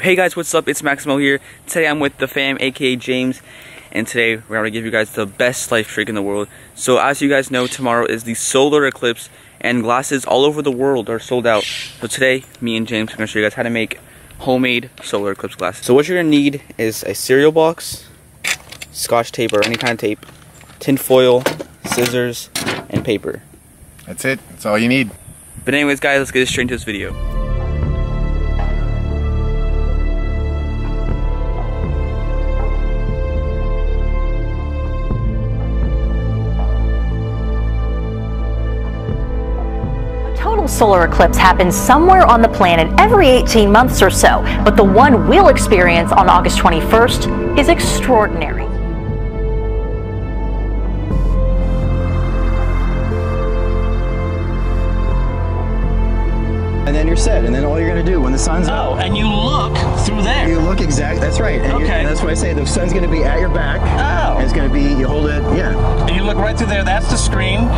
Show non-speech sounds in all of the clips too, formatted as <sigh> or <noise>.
Hey guys, what's up? It's Maximo here. Today I'm with the fam, aka James, and today we're going to give you guys the best life trick in the world. So as you guys know, tomorrow is the solar eclipse, and glasses all over the world are sold out. So today, me and James are going to show you guys how to make homemade solar eclipse glasses. So what you're going to need is a cereal box, scotch tape or any kind of tape, tin foil, scissors, and paper. That's it. That's all you need. But anyways guys, let's get straight into this video. Solar eclipse happens somewhere on the planet every 18 months or so, but the one we'll experience on August 21st is extraordinary. and then you're set. And then all you're gonna do when the sun's Oh, out, and you look through there. you look exact. That's right. And, Okay. and that's why I say the sun's gonna be at your back. Oh. And it's gonna be you hold it. Yeah. And you look right through there. That's the screen.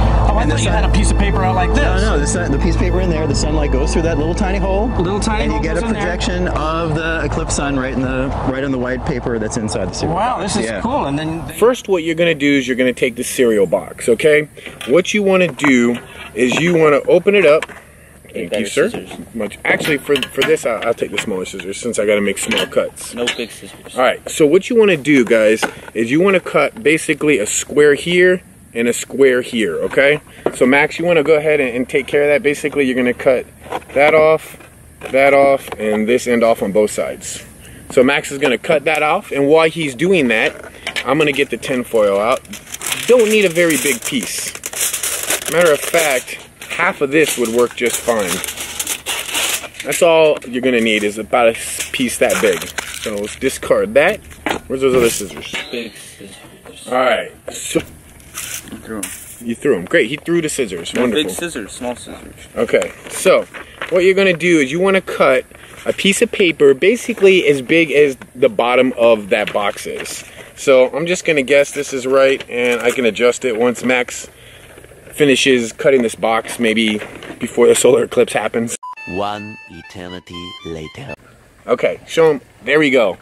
I And the thought you had a piece of paper out like this. No, no. The sun, the piece of paper in there. The sunlight goes through that little tiny hole. Little tiny And you get a goes in there. projection of the eclipse sun right in the right on the white paper that's inside the cereal Wow, box. this is Yeah. cool. And then First, what you're gonna do is you're gonna take the cereal box, okay? What you wanna do is you wanna open it up. Thank you, sir. scissors. Much. Actually, for for this, I'll, I'll take the smaller scissors since I gotta make small cuts. No big scissors. All right. So what you wanna do, guys, is you wanna cut basically a square here and a square here, okay? So Max, you wanna go ahead and, and take care of that. Basically, you're gonna cut that off, that off, and this end off on both sides. So Max is gonna cut that off, and while he's doing that, I'm gonna get the tinfoil out. Don't need a very big piece. Matter of fact, half of this would work just fine. That's all you're gonna need is about a piece that big. So let's discard that. Where's those other scissors? Big scissors. All right. So Through 'em. you threw them. Great. He threw the scissors. No Wonderful. big scissors, small scissors. Okay, so what you're gonna do is you wanna cut a piece of paper basically as big as the bottom of that box is. So I'm just gonna guess this is right and I can adjust it once Max finishes cutting this box, maybe before the solar eclipse happens. One eternity later. Okay, show him. There we go.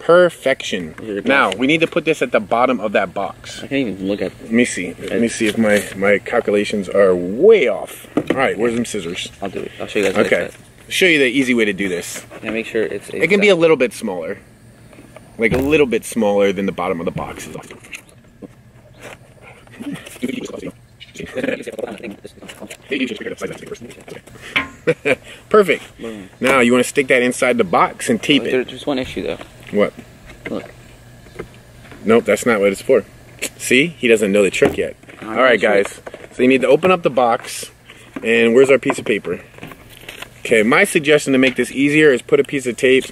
Perfection. Now we need to put this at the bottom of that box. I can't even look at Let me see. Let me see if my my calculations are way off. All right, where's some scissors? I'll do it. I'll show you guys Okay, show you the easy way to do this. Yeah, make sure it's. It can be a little bit smaller. Like a little bit smaller than the bottom of the box is. <laughs> Perfect. Now you want to stick that inside the box and tape it. there's one issue though. What? Look. Nope, that's not what it's for. See, he doesn't know the trick yet. All right, guys. So you need to open up the box, and where's our piece of paper? Okay, my suggestion to make this easier is put a piece of tape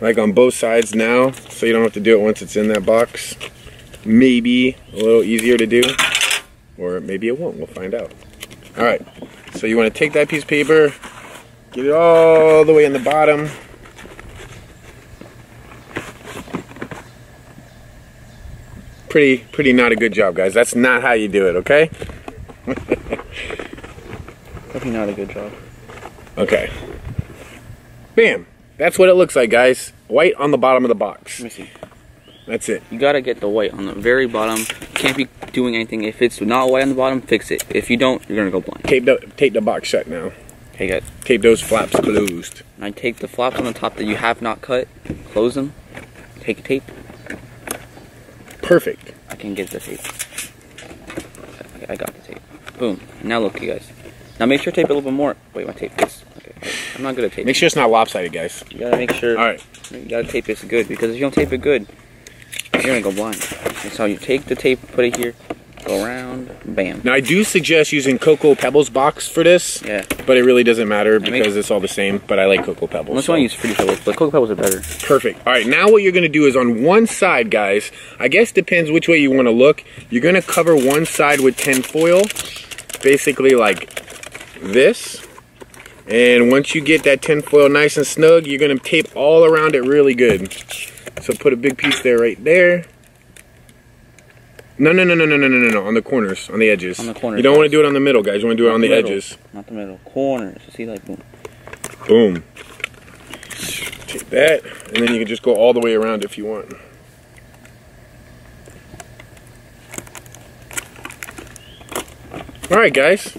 like on both sides now, so you don't have to do it once it's in that box. Maybe a little easier to do, or maybe it won't. We'll find out. All right. So you want to take that piece of paper, get it all the way in the bottom. Pretty, pretty not a good job, guys. That's not how you do it, okay? Definitely not a good job. Okay. Bam. That's what it looks like, guys. White on the bottom of the box. Let me see. That's it. You gotta get the white on the very bottom. You can't be doing anything. If it's not white on the bottom, fix it. If you don't, you're gonna go blind. Tape the tape the box shut now. Okay, guys. Tape those flaps closed. Now take the flaps on the top that you have not cut, close them, take a tape. Perfect. I can get the tape. I, I got the tape. Boom. Now look, you guys. Now make sure to tape a little bit more. Wait, my tape is. Okay. I'm not good at tape. Make sure it's not lopsided, guys. You gotta make sure. All right. You gotta tape this good because if you don't tape it good, you're gonna go blind. And so you take the tape, put it here, go around, bam. Now I do suggest using Cocoa Pebbles box for this, Yeah. but it really doesn't matter because it's all the same. But I like Cocoa Pebbles. Unless so- to use Fruity Pebbles, but Cocoa Pebbles are better. Perfect. All right, now what you're going to do is on one side, guys, I guess depends which way you want to look. You're going to cover one side with tin foil, basically like this. And once you get that tin foil nice and snug, you're going to tape all around it really good. So put a big piece there right there. No, no, no, no, no, no, no, no, no, on the corners, on the edges. On the corners, You don't want to do it on the middle, guys. You want to do it on the middle. edges. Not the middle. Corners. See, like, boom. Boom. Take that, and then you can just go all the way around if you want. All right, guys,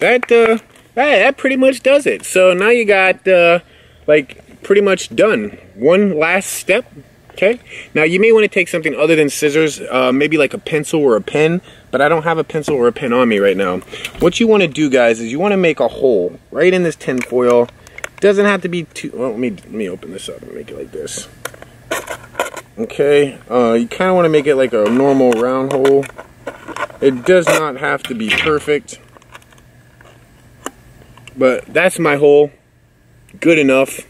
that uh, that, that pretty much does it. So now you got uh, like pretty much done. One last step. Okay. Now you may want to take something other than scissors, uh, maybe like a pencil or a pen, but I don't have a pencil or a pen on me right now. What you want to do, guys, is you want to make a hole right in this tin foil. Doesn't have to be too. Well, let me let me open this up and make it like this. Okay. Uh, you kind of want to make it like a normal round hole. It does not have to be perfect. But that's my hole. Good enough.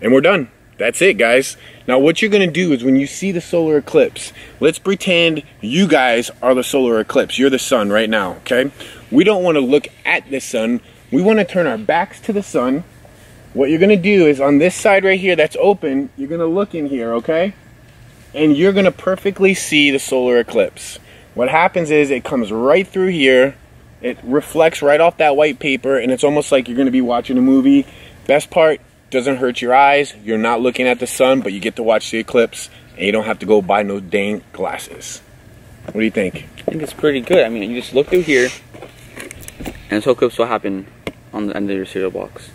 And we're done. That's it, guys. Now, what you're going to do is when you see the solar eclipse, let's pretend you guys are the solar eclipse. You're the sun right now, okay? We don't want to look at the sun. We want to turn our backs to the sun. What you're going to do is on this side right here that's open, you're going to look in here, okay? And you're going to perfectly see the solar eclipse. What happens is it comes right through here. It reflects right off that white paper, and it's almost like you're going to be watching a movie. Best part, doesn't hurt your eyes. You're not looking at the sun, but you get to watch the eclipse, and you don't have to go buy no dang glasses. What do you think? I think it's pretty good. I mean, you just look through here, and this whole eclipse will happen on the end of your cereal box.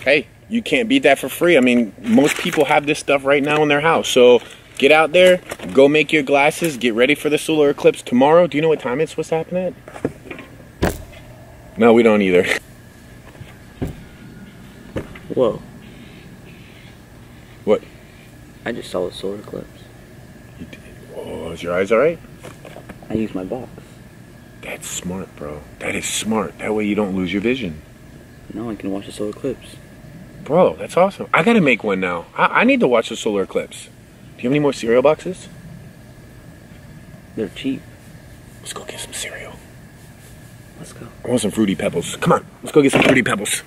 Hey, you can't beat that for free. I mean, most people have this stuff right now in their house. So get out there, go make your glasses, get ready for the solar eclipse tomorrow. Do you know what time it's supposed to happen at? No, we don't either. <laughs> Whoa. What? I just saw the solar eclipse. Oh, is your eyes all right? I used my box. That's smart, bro. That is smart. That way you don't lose your vision. Now I can watch the solar eclipse. Bro, that's awesome. I gotta make one now. I, I need to watch the solar eclipse. Do you have any more cereal boxes? They're cheap. Let's go get some cereal. Let's go. I want some fruity pebbles. Come on, let's go get some fruity pebbles.